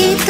keep